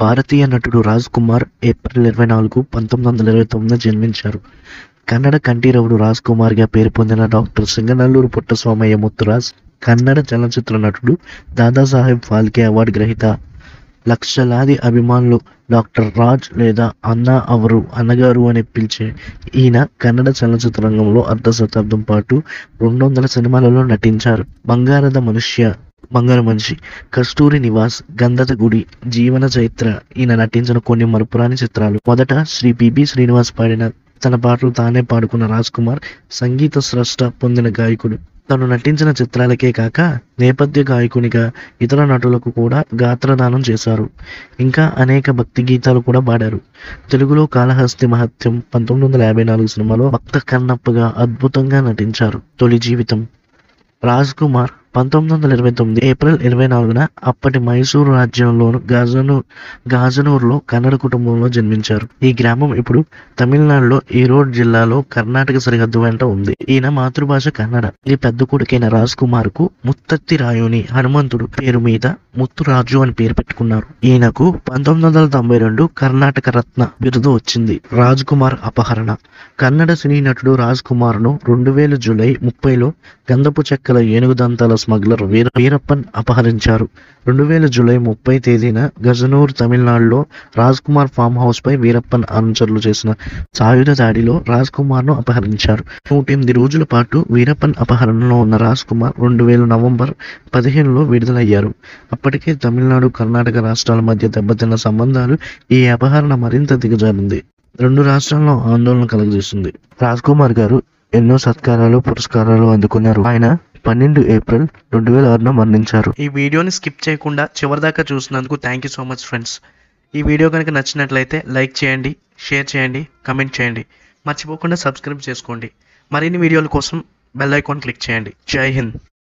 భారతీయ నటుడు రాజ్ కుమార్ ఏప్రిల్ ఇరవై నాలుగు పంతొమ్మిది వందల ఇరవై తొమ్మిదిన జన్మించారు. కన్నడ కంఠీరవుడు రాజ్ కుమార్గా పేరు పొందిన డాక్టర్ సింగనల్లూరు పుట్టస్వామయ్య ముత్తురాజ్ కన్నడ చలనచిత్ర నటుడు దాదాసాహెబ్ ఫాల్కే అవార్డు గ్రహీత. లక్షలాది అభిమానులు డాక్టర్ రాజ్ లేదా అన్న అవరు అన్నగారు అని పిలిచే ఈయన కన్నడ చలనచిత్ర రంగంలో అర్ధ శతాబ్దం పాటు రెండు వందల సినిమాలలో నటించారు. బంగారద మనుష్య బంగారు మనిషి. కస్తూరి నివాస్ గంధద గుడి జీవన చైత్ర. ఈయన నటించిన కొన్ని మరుపురాని చిత్రాలు. మొదట శ్రీ పిబి శ్రీనివాస్ పాడిన తన పాటలు తానే పాడుకున్న రాజ్ కుమార్ సంగీత స్రష్ట పొందిన గాయకుడు. తను నటించిన చిత్రాలకే కాక నేపథ్య గాయకునిగా ఇతర నటులకు కూడా గాత్రదానం చేశారు. ఇంకా అనేక భక్తి గీతాలు కూడా పాడారు. తెలుగులో కాళహస్తి మహత్యం పంతొమ్మిది వందల యాభై నాలుగు సినిమాలో భక్త కన్నప్పగా అద్భుతంగా నటించారు తొలి జీవితం. రాజ్ కుమార్ పంతొమ్మిది వందల ఇరవై తొమ్మిది ఏప్రిల్ ఇరవై నాలుగున అప్పటి మైసూరు రాజ్యంలోను గాజనూర్ గాజనూరులో కన్నడ కుటుంబంలో జన్మించారు. ఈ గ్రామం ఇప్పుడు తమిళనాడులో ఈరోడ్ జిల్లాలో కర్ణాటక సరిహద్దు వెంట ఉంది. ఈయన మాతృభాష కన్నడ. ఈ పెద్ద కొడుకైన రాజ్ కుమార్కు ముత్తత్తి రాయుని హనుమంతుడు పేరు మీద ముత్తురాజు అని పేరు పెట్టుకున్నారు. ఈయనకు పంతొమ్మిది వందల తొంభై రెండు కర్ణాటక రత్న బిరుదు వచ్చింది. రాజ్ కుమార్ అపహరణ. కన్నడ సినీ నటుడు రాజ్ కుమార్ను రెండు వేల జూలై ముప్పైలో గంధపు చెక్కల ఏనుగు దంతాల స్మగ్లర్ వీర వీరప్పన్ అపహరించారు. రెండు వేల జూలై ముప్పై తేదీన గజనూర్ తమిళనాడులో రాజ్ కుమార్ ఫామ్ హౌస్ పై వీరప్పన్ అనుచరులు చేసిన సాయుధ దాడిలో రాజ్ కుమార్ను అపహరించారు. నూట ఎనిమిది రోజుల పాటు వీరప్పన్ అపహరణలో ఉన్న రాజ్ కుమార్ రెండు వేల నవంబర్ పదిహేనులో విడుదలయ్యారు. అప్పటికే తమిళనాడు కర్ణాటక రాష్ట్రాల మధ్య దెబ్బతిన్న సంబంధాలు ఈ అపహరణ మరింత దిగజారింది. రెండు రాష్ట్రాల్లో ఆందోళన కలుగజేసింది. రాజ్ కుమార్ గారు ఎన్నో సత్కారాలు పురస్కారాలు అందుకున్నారు. ఆయన పన్నెండు ఏప్రిల్ రెండు వేల ఆరున మరణించారు. ఈ వీడియోని స్కిప్ చేయకుండా చివరిదాకా చూసినందుకు thank you so much friends ఈ వీడియో కనుక నచ్చినట్లయితే లైక్ చేయండి షేర్ చేయండి కమెంట్ చేయండి. మర్చిపోకుండా సబ్స్క్రైబ్ చేసుకోండి. మరిన్ని వీడియోల కోసం బెల్ ఐకాన్ క్లిక్ చేయండి. జై హింద్.